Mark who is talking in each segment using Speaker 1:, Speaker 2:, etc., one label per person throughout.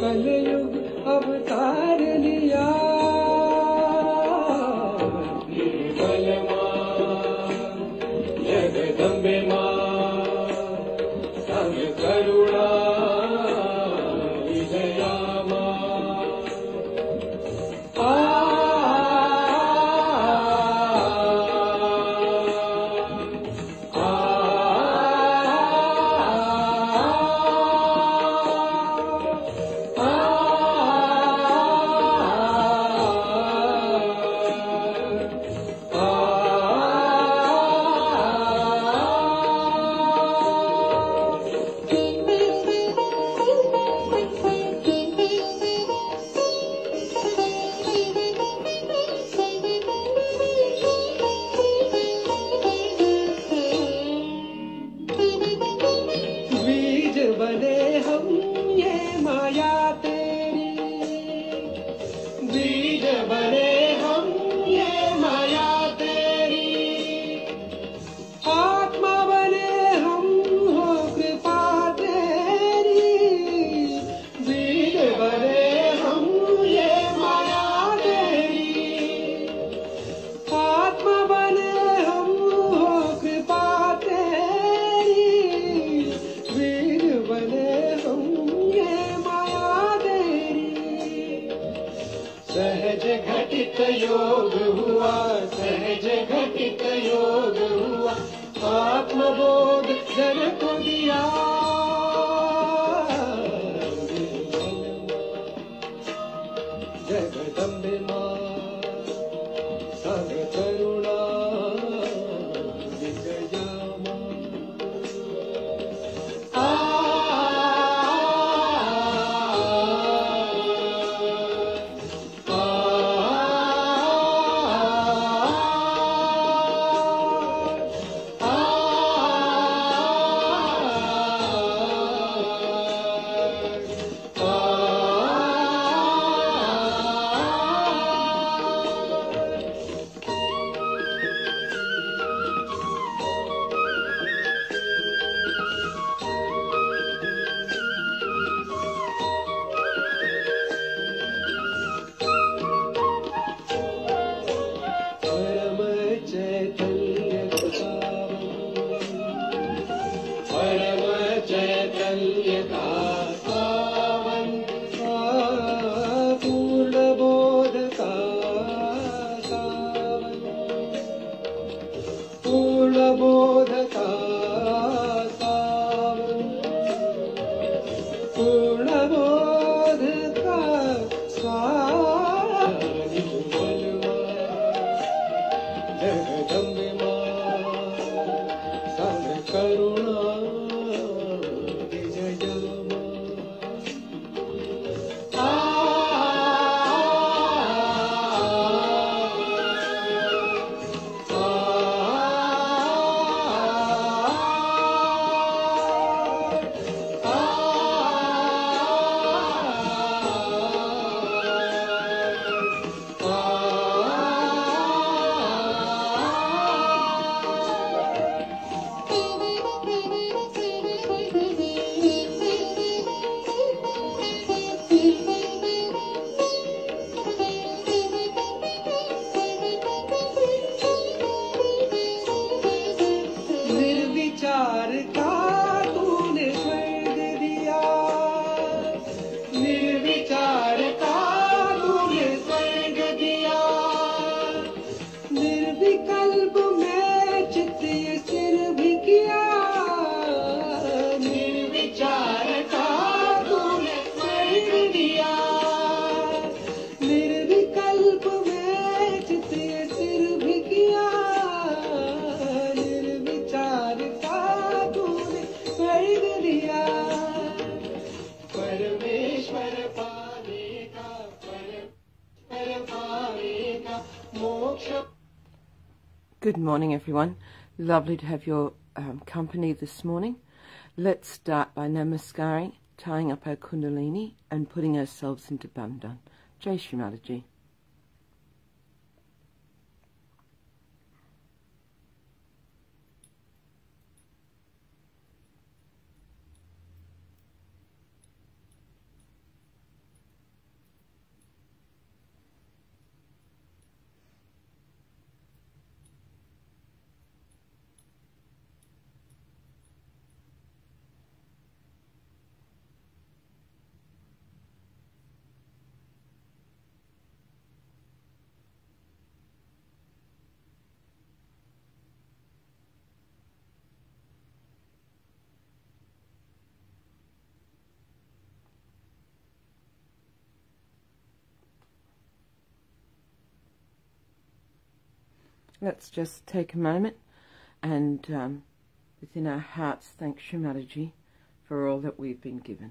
Speaker 1: कलयुग अवतार लिया। सहज
Speaker 2: पूर्णबोधता morning, everyone. Lovely to have your um, company this morning. Let's start by namaskaring, tying up our kundalini, and putting ourselves into bandhan. Jai Shri Let's just take a moment and um, within our hearts thank Shri Mataji for all that we've been given.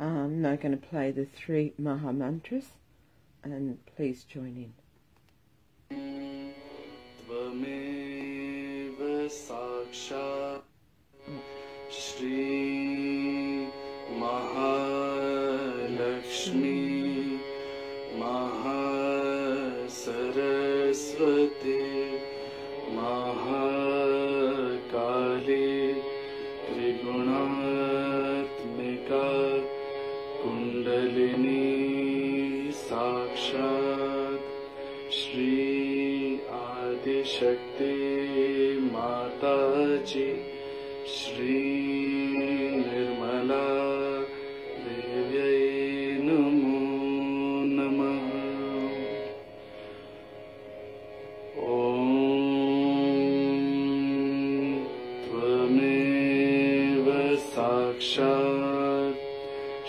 Speaker 2: I'm now going to play the three Maha mantras and please join in.
Speaker 3: Sakshat Shri Mahalakshmi Mahasaraswati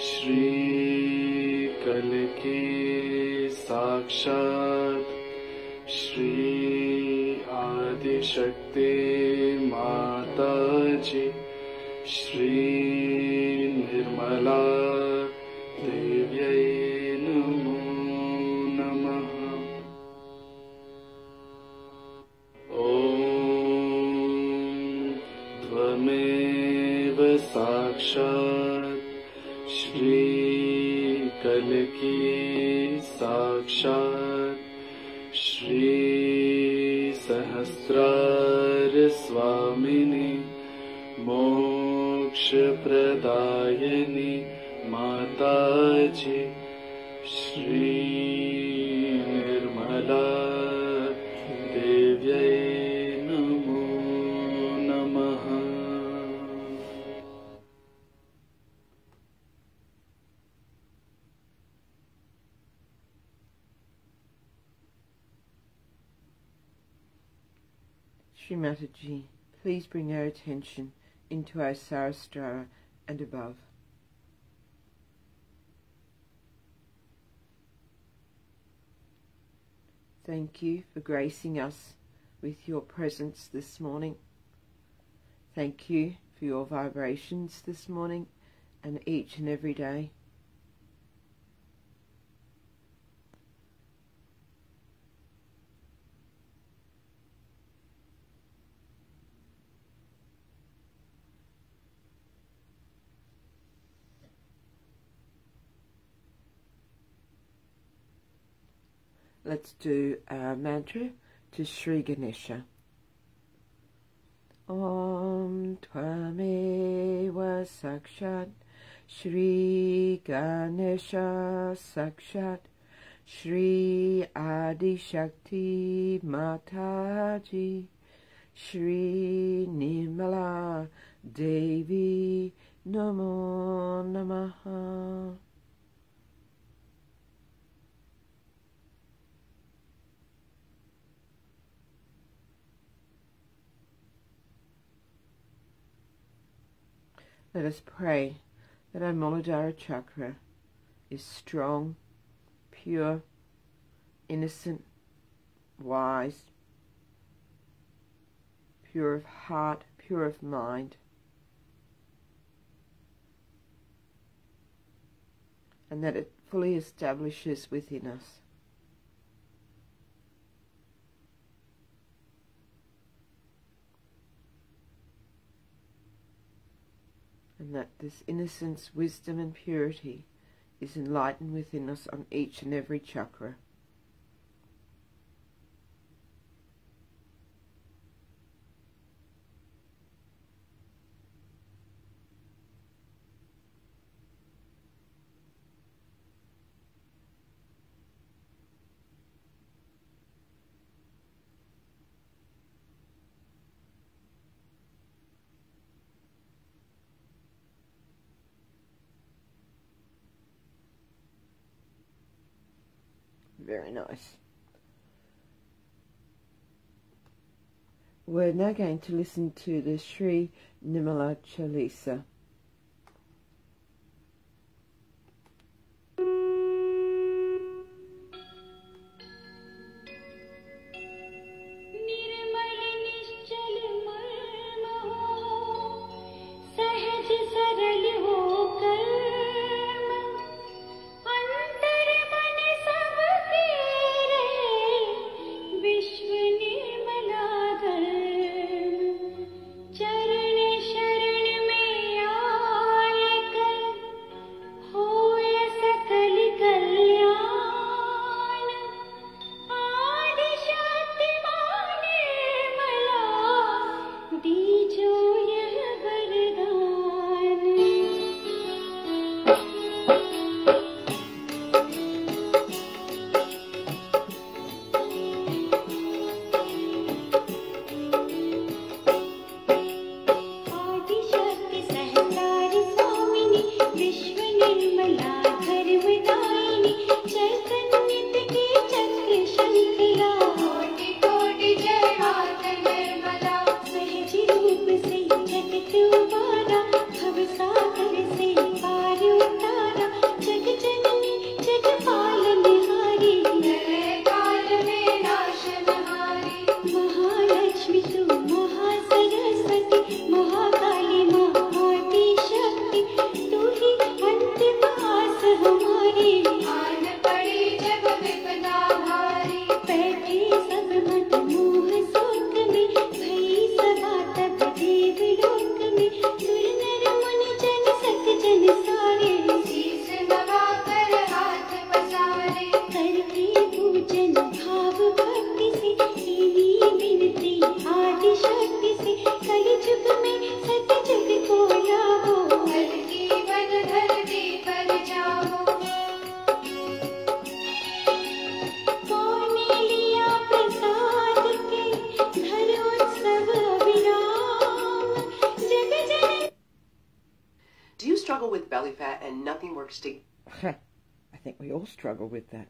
Speaker 3: श्रीकल के साक्षात श्री आदिशक्ति माता जी Shri
Speaker 2: Please bring our attention into our Sahasrara and above. Thank you for gracing us with your presence this morning. Thank you for your vibrations this morning and each and every day. Let's do a mantra to Sri Ganesha. Om Tvameva Sakshat Shri Ganesha Sakshat Shri Adi Shakti Mataji Shri Nirmala Devi Namo Namaha
Speaker 4: Let us pray that our Muladhara chakra is strong, pure, innocent, wise, pure of heart, pure of mind. And that it fully establishes within us and that this innocence, wisdom, and purity is enlightened within us on each and every chakra. nice. We're now going to listen to the Sri Nirmala Chalisa.
Speaker 5: works.
Speaker 4: I think we all struggle with that.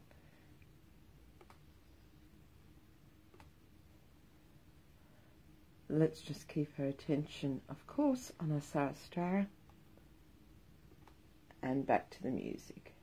Speaker 4: Let's just keep her attention, of course, on our Sarah and back to the music.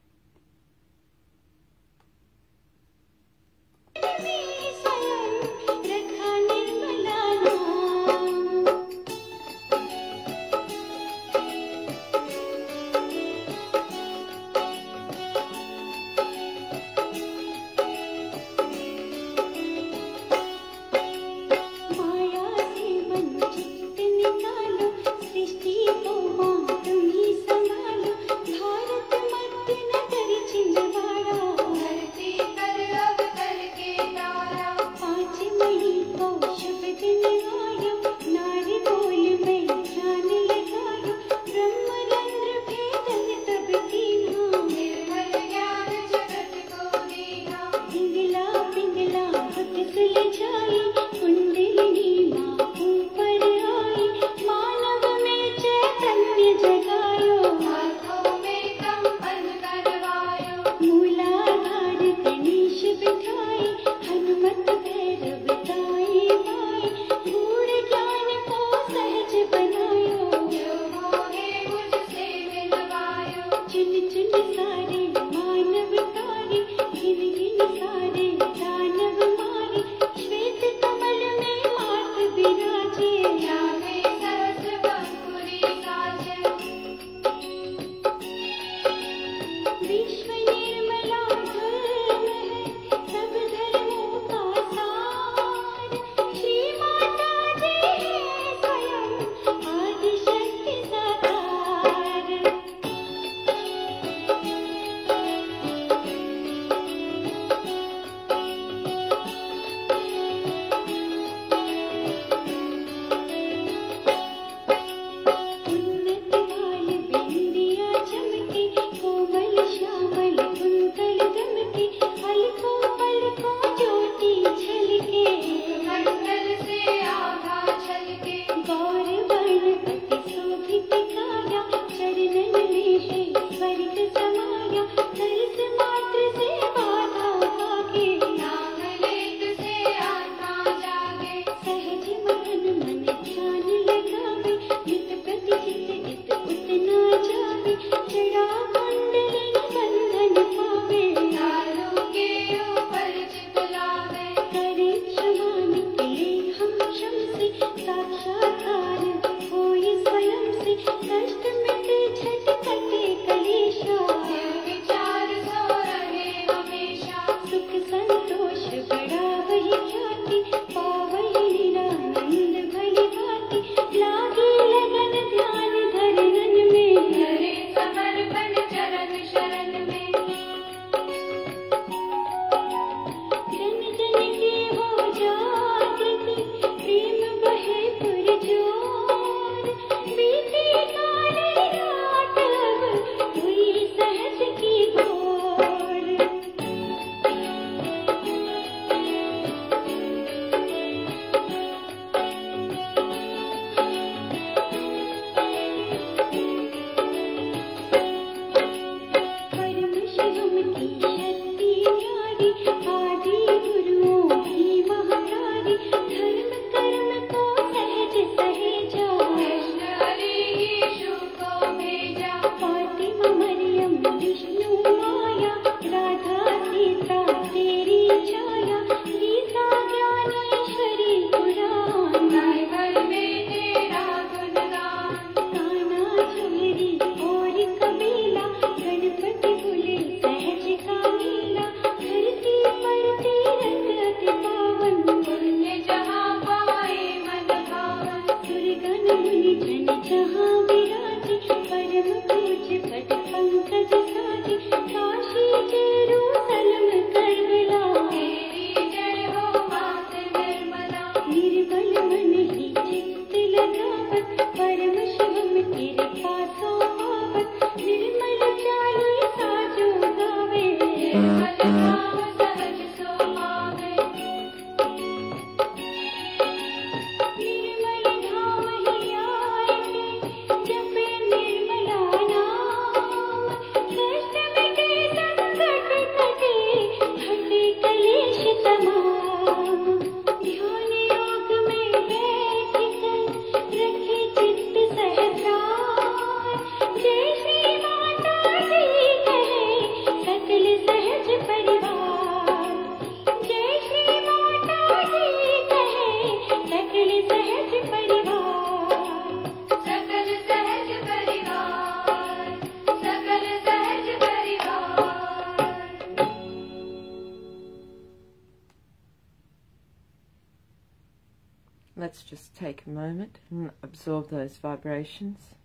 Speaker 2: Let's just take a moment and absorb those vibrations.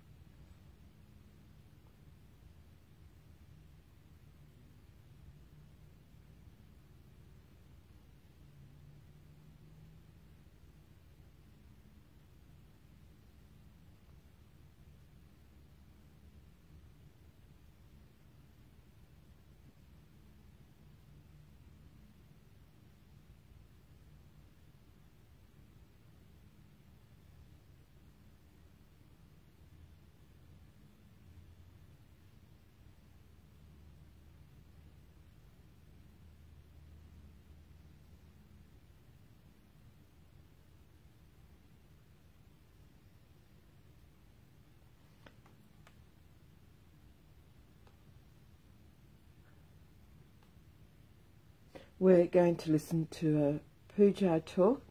Speaker 2: We're going to listen to a puja talk.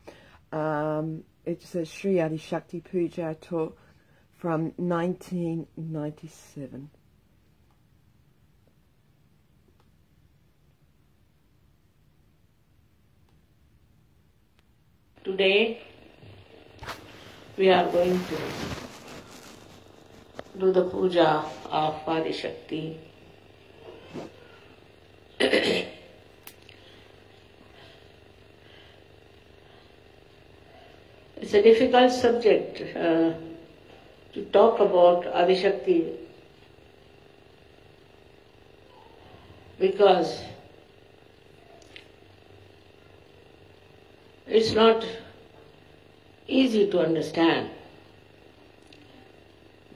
Speaker 2: Um, it's a Sri Adi Shakti puja talk from 1997.
Speaker 6: Today we are going to do the puja of Adi Shakti. It's a difficult subject uh, to talk about Adishakti because it's not easy to understand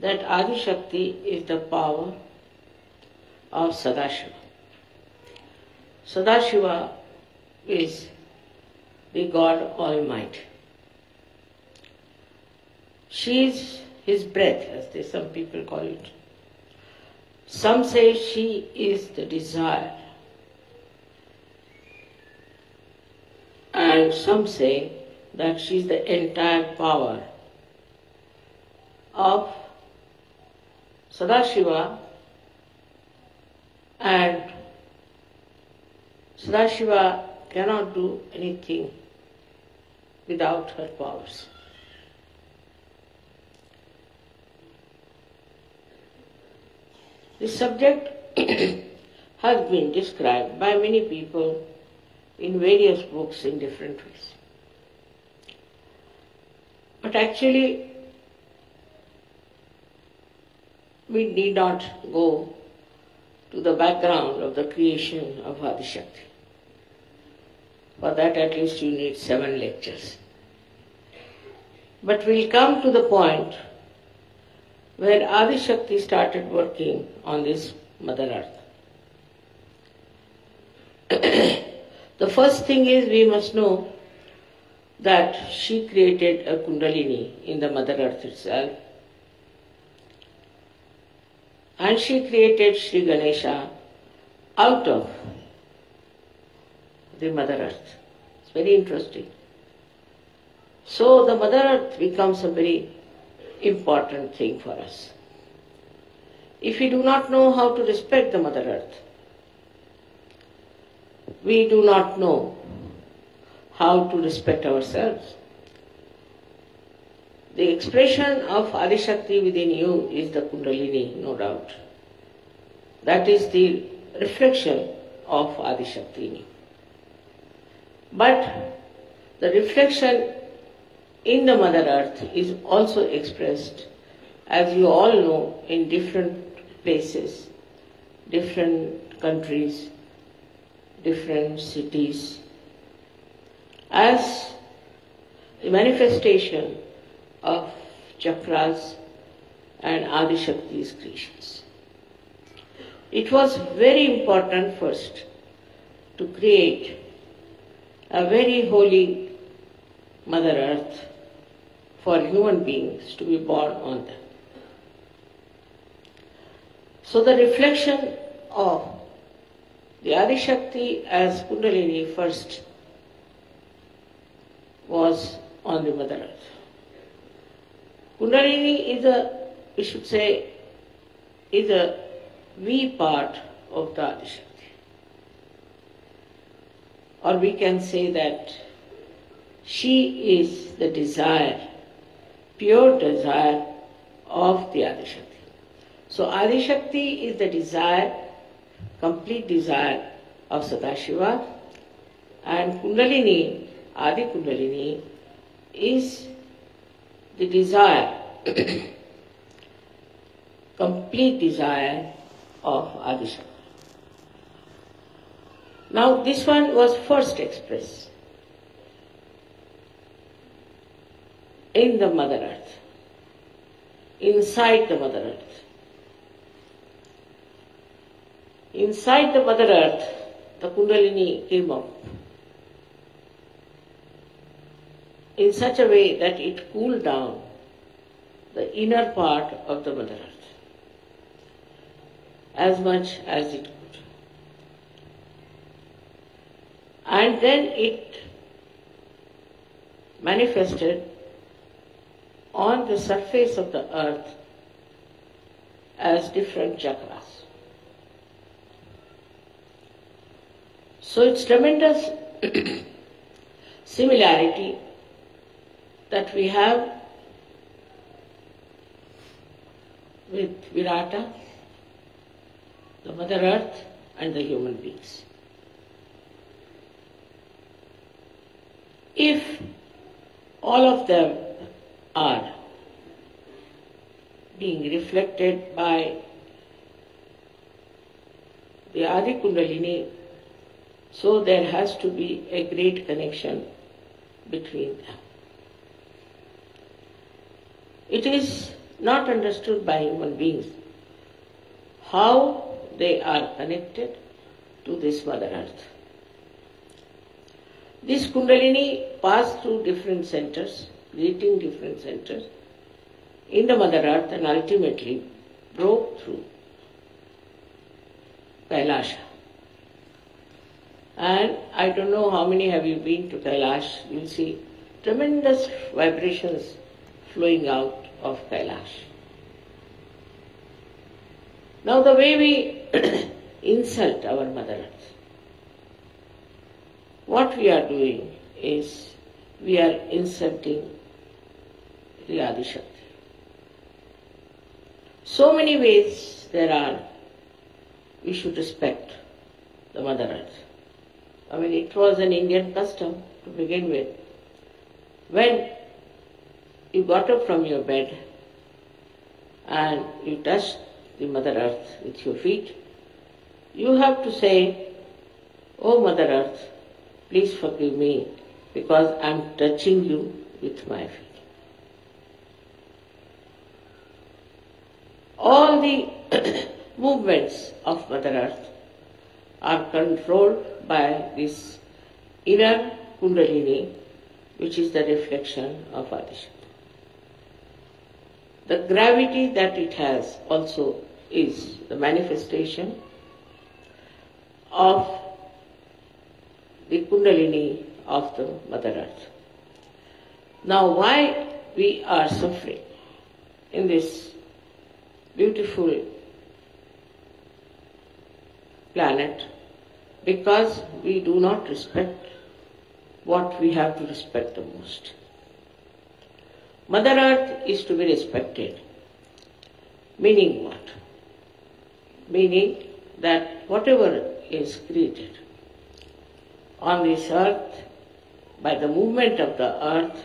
Speaker 6: that Adishakti is the power of Sadashiva. Sadashiva is the God Almighty. She is his breath, as they, some people call it. Some say she is the desire. And some say that she is the entire power of Sadashiva and Sadashiva cannot do anything without her powers. This subject has been described by many people in various books in different ways. But actually, we need not go to the background of the creation of Adishakti. For that, at least you need seven lectures. But we'll come to the point where Adishakti started working on this Mother Earth. The first thing is we must know that she created a Kundalini in the Mother Earth itself. And she created Sri Ganesha out of the Mother Earth. It's very interesting. So the Mother Earth becomes a very important thing for us. If we do not know how to respect the Mother Earth, we do not know how to respect ourselves. The expression of Adishakti within you is the Kundalini, no doubt. That is the reflection of Adishakti in you. But the reflection in the Mother Earth is also expressed, as you all know, in different places, different countries, different cities, as the manifestation of chakras and Adi Shakti's creations. It was very important first to create a very holy Mother Earth for human beings to be born on them. So the reflection of the Adishakti as Kundalini first was on the Mother Earth. Kundalini is a, we should say, is a V part of the Adishakti. Or we can say that she is the desire, pure desire of the Adishakti. So Adishakti is the desire, complete desire of Sadashiva and Kundalini, Adi Kundalini, is the desire, complete desire of Adishakti. Now this one was first expressed in the Mother Earth, inside the Mother Earth. Inside the Mother Earth, the Kundalini came up in such a way that it cooled down the inner part of the Mother Earth as much as it could. And then it manifested on the surface of the earth as different chakras. So it's tremendous similarity that we have with Virata, the Mother Earth, and the human beings. If all of them are being reflected by the Adi Kundalini, so there has to be a great connection between them. It is not understood by human beings how they are connected to this Mother Earth. This Kundalini passed through different centers, creating different centers in the Mother Earth and ultimately broke through Kailasha. And I don't know how many have you been to Kailash. You'll see tremendous vibrations flowing out of Kailash. Now the way we insult our Mother Earth, what we are doing is we are insulting the Adishakti. So many ways there are we should respect the Mother Earth. I mean, it was an Indian custom to begin with. When you got up from your bed and you touched the Mother Earth with your feet, you have to say, Oh Mother Earth, please forgive me because I'm touching you with my feet. All the movements of Mother Earth are controlled by this inner Kundalini, which is the reflection of Adishakti. The gravity that it has also is the manifestation of the Kundalini of the Mother Earth. Now, why we are suffering in this beautiful planet? Because we do not respect what we have to respect the most. Mother Earth is to be respected. Meaning what? Meaning that whatever is created on this earth, by the movement of the earth,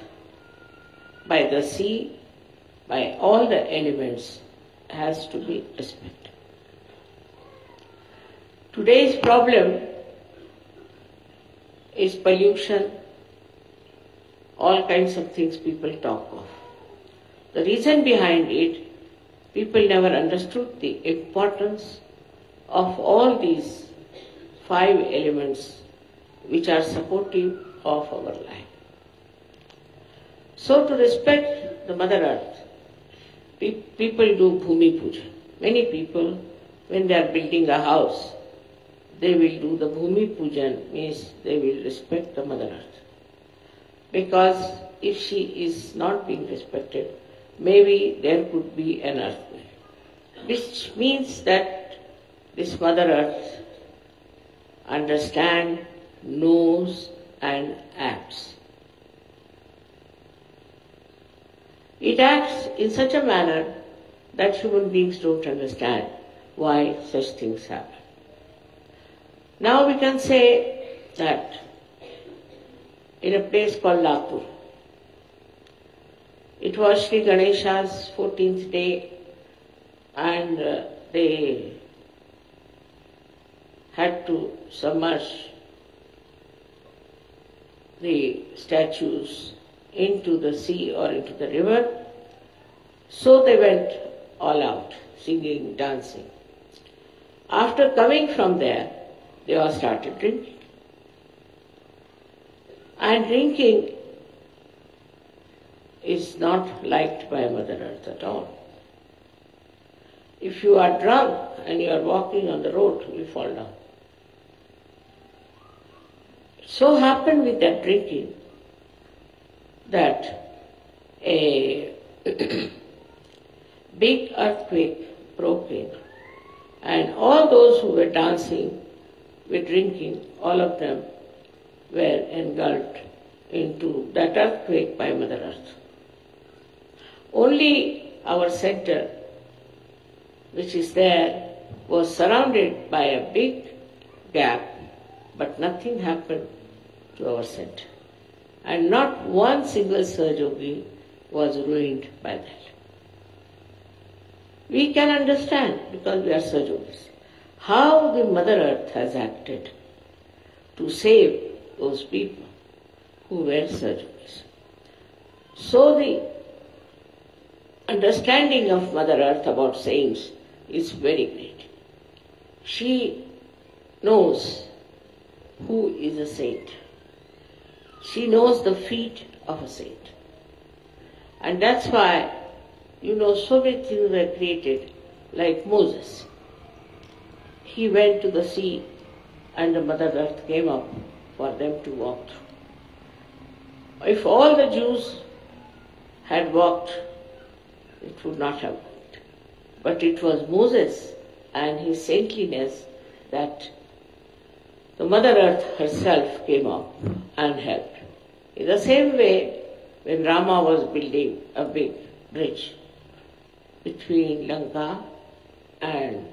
Speaker 6: by the sea, by all the elements, has to be respected. Today's problem is pollution, all kinds of things people talk of. The reason behind it, people never understood the importance of all these five elements which are supportive of our life. So to respect the Mother Earth, pe- people do Bhumi Puja. Many people, when they are building a house, they will do the Bhumi Pujan, means they will respect the Mother Earth. Because if she is not being respected, maybe there could be an earthquake. Which means that this Mother Earth understands, knows and acts. It acts in such a manner that human beings don't understand why such things happen. Now we can say that in a place called Latur, it was Sri Ganesha's 14th day and uh, they had to submerge the statues into the sea or into the river. So they went all out, singing, dancing. After coming from there, they all started drinking. And drinking is not liked by Mother Earth at all. If you are drunk and you are walking on the road, you fall down. So happened with that drinking that a big earthquake broke in, and all those who were dancing, were drinking, all of them were engulfed into that earthquake by Mother Earth. Only our center, which is there, was surrounded by a big gap, but nothing happened to our center. And not one single Sahaja Yogi was ruined by that. We can understand, because we are Sahaja Yogis, how the Mother Earth has acted to save those people who were Sahaja Yogis. So the understanding of Mother Earth about saints is very great. She knows who is a saint. She knows the feet of a saint. And that's why, you know, so many things were created, like Moses. He went to the sea and the Mother Earth came up for them to walk through. If all the Jews had walked, it would not have worked. But it was Moses and his saintliness that the Mother Earth herself came up and helped. In the same way, when Rama was building a big bridge between Lanka and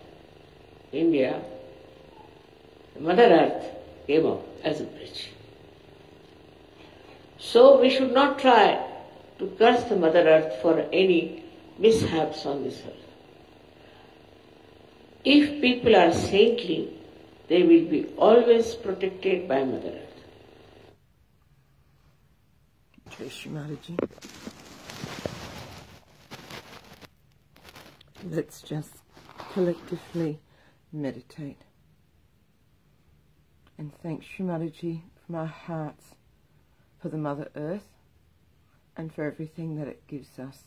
Speaker 6: India, the Mother Earth came up as a bridge. So we should not try to curse the Mother Earth for any mishaps on this earth. If people are saintly, they will be always protected by Mother Earth.
Speaker 2: Shri Let's just collectively meditate. And thank Shri from our hearts for the Mother Earth and for everything that it gives us.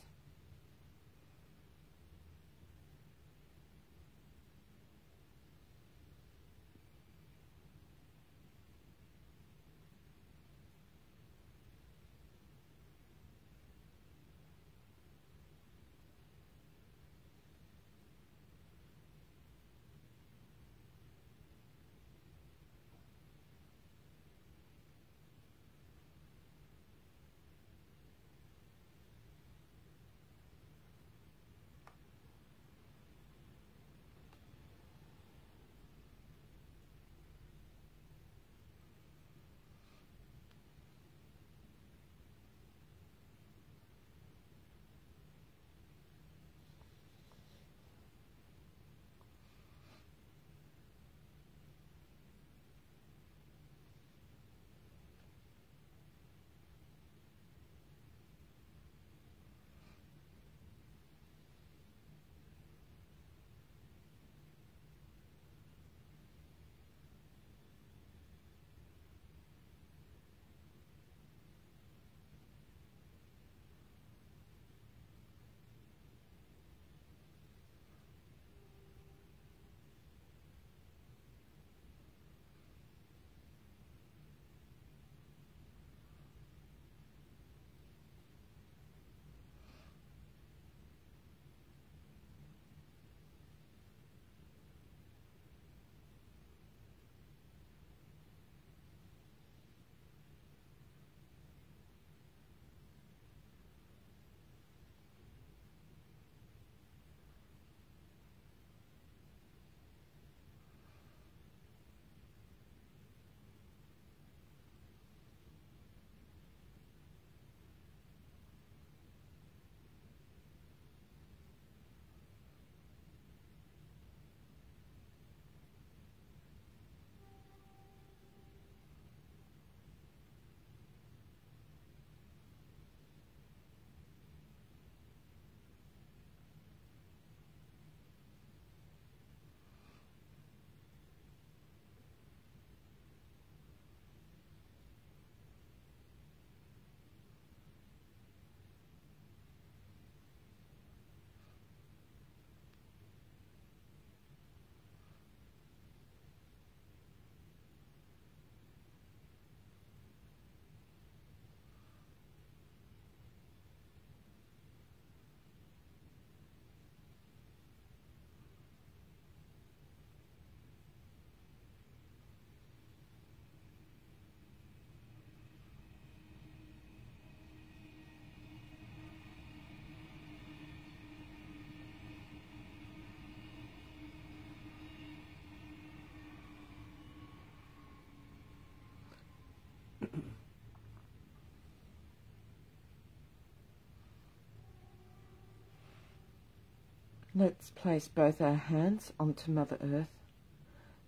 Speaker 2: Let's place both our hands onto Mother Earth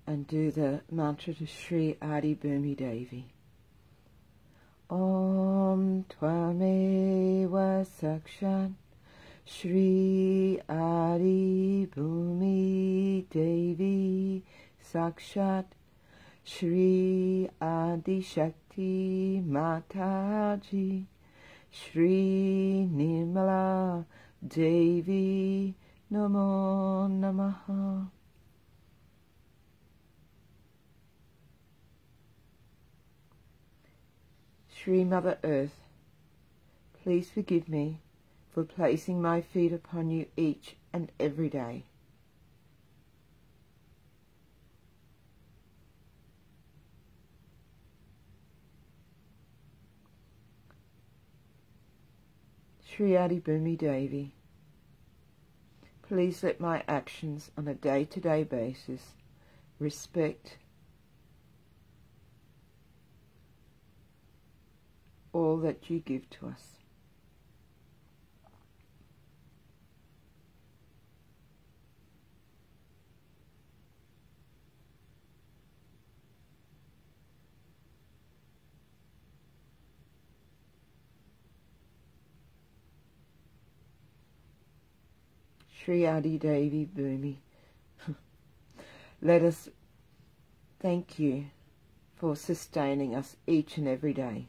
Speaker 2: and do the mantra to Sri Adi Bhumi Devi. Om Twameva Sakshat Shri Adi Bhumi Devi Sakshat Sri Adi Shakti Mataji Sri Nirmala Devi Namo Namaha. Shri Mother Earth, please forgive me for placing my feet upon you each and every day. Shri Adi Bhumi Devi, please let my actions on a day-to-day basis respect all that you give to us. Sri Adi Devi Bhumi. Let us thank you for sustaining us each and every day.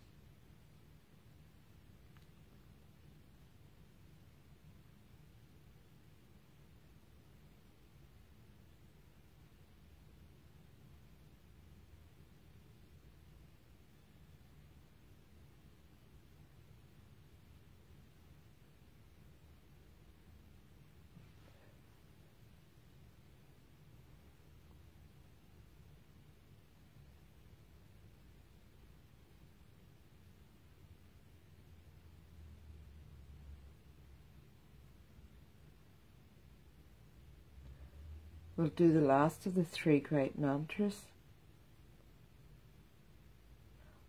Speaker 2: We'll do the last of the three great mantras.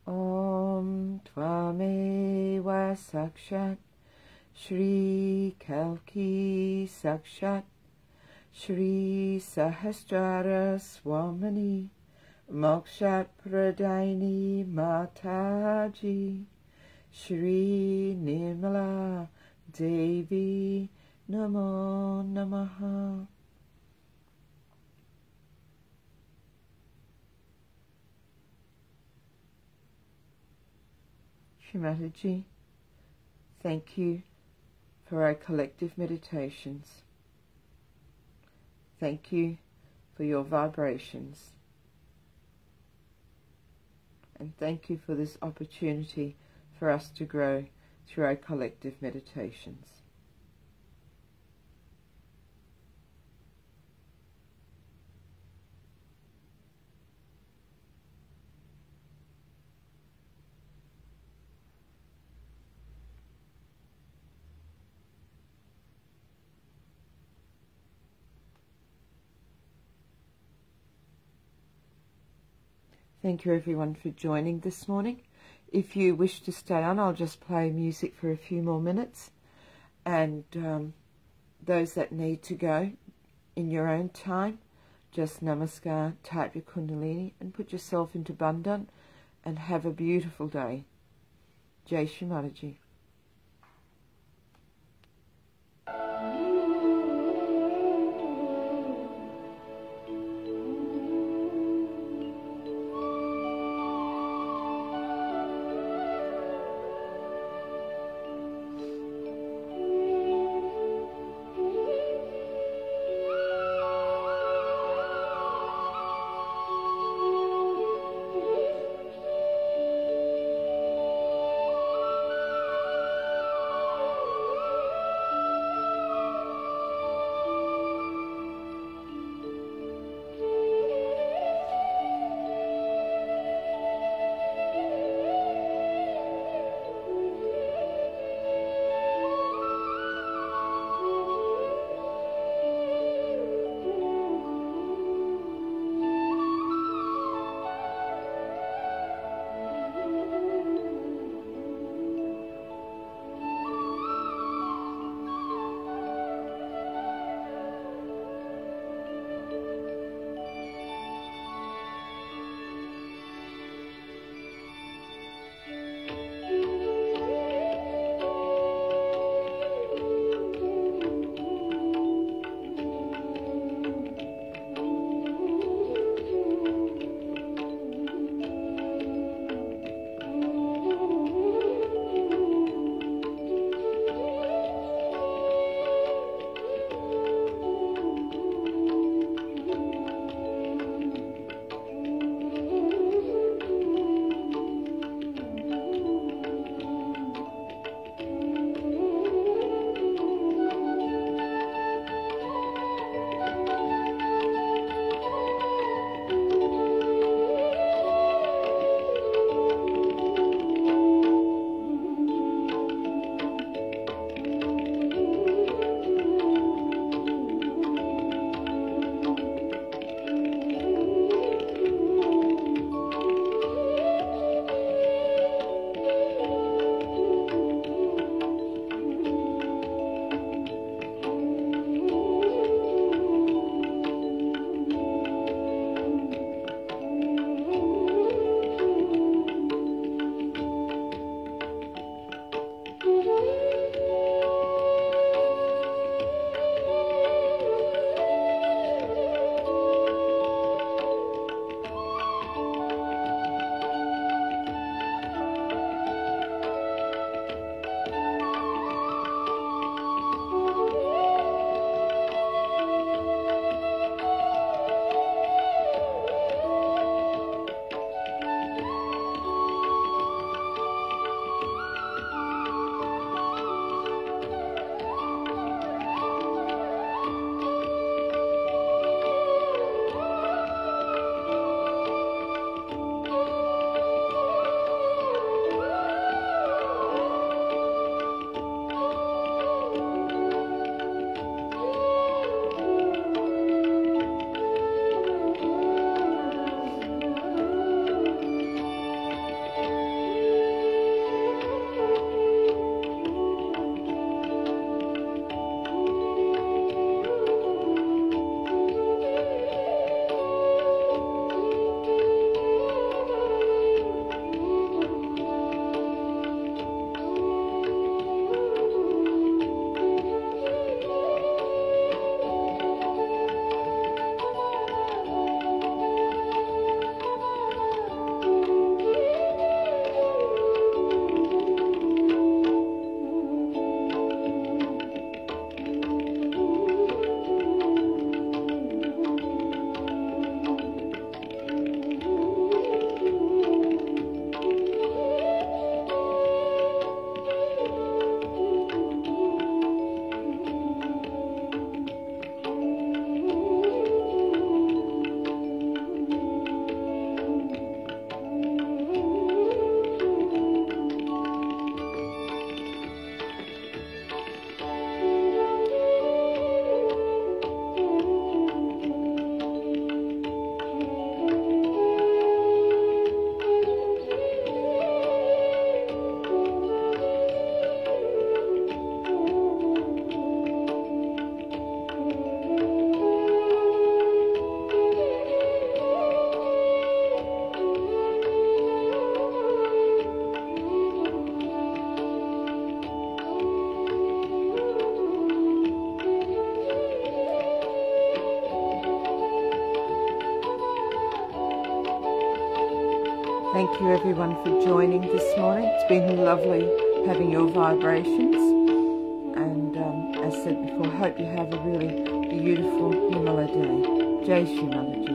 Speaker 2: Om Tvameva Sakshat Shri Kalki Sakshat Shri Sahasrara Swamini Moksha Pradayini Mataji Shri Nirmala Devi Namo Namaha Shrimataji, thank you for our collective meditations. Thank you for your vibrations. And thank you for this opportunity for us to grow through our collective meditations. Thank you everyone for joining this morning. If you wish to stay on, I'll just play music for a few more minutes. And um, those that need to go in your own time, just namaskar, type your kundalini and put yourself into bandhan and have a beautiful day. Jai Shri Mataji. Thank you everyone for joining this morning. It's been lovely having your vibrations. And um, as said before, hope you have a really beautiful Nirmala day. Jai Shri Mataji.